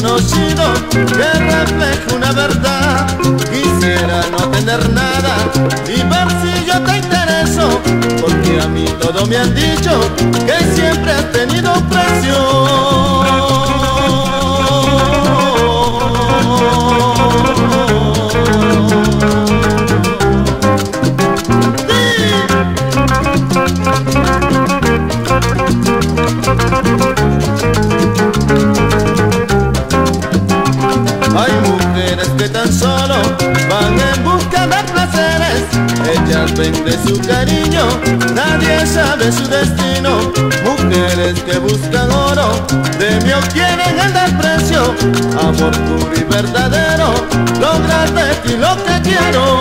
conocido que refleja una verdad. Quisiera no tener nada y ver si yo te intereso, porque a mí todo me han dicho que siempre has tenido precio. Hay Venden su cariño, nadie sabe su destino. Mujeres que buscan oro, de mí quieren el desprecio Amor puro y verdadero, lograr de ti lo que quiero.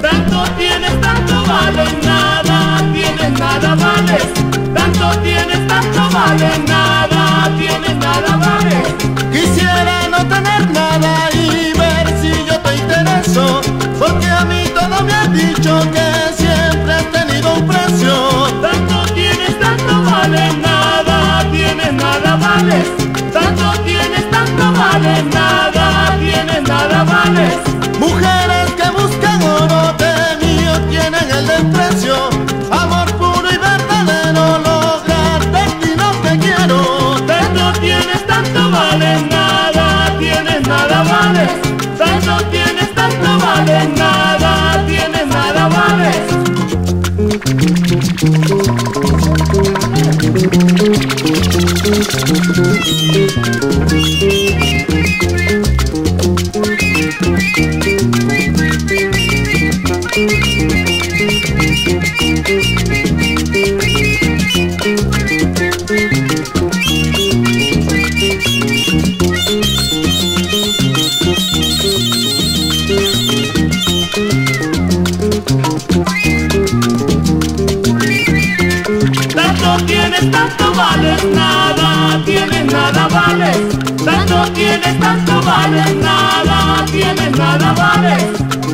Tanto tienes, tanto vales, nada tienes, nada vales. Tanto tienes, tanto vales, nada tienes, nada vales. Tanto tienes, tanto vales, nada tienes, tanto vales, nada tienes, nada vales.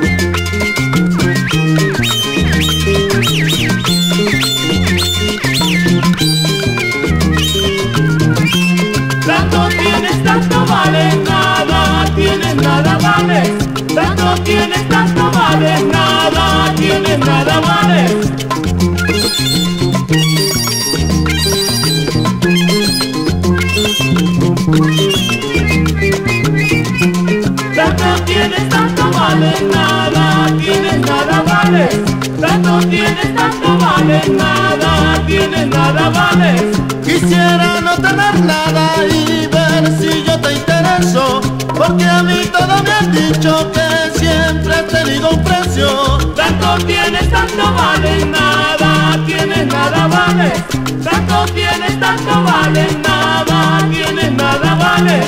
Vales. Tanto tienes, tanto vales, nada tienes, nada vales. Quisiera no tener nada y ver si yo te intereso Porque a mí todo me han dicho que siempre he tenido un precio Tanto tienes, tanto vales, nada tienes, nada vales. Tanto tienes, tanto vales, nada tienes, nada vales.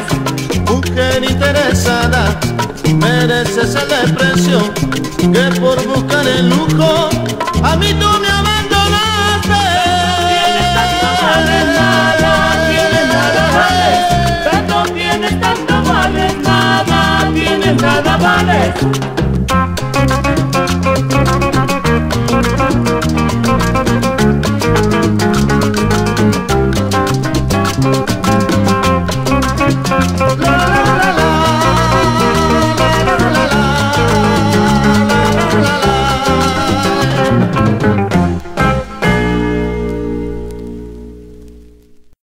Mujer interesada, mereces el desprecio que por buscar el lujo a mí tú me abandonaste. No tienes tanto nada, tienes nada, vale. Tanto tienes, tanto vale, nada, tienes nada, vale.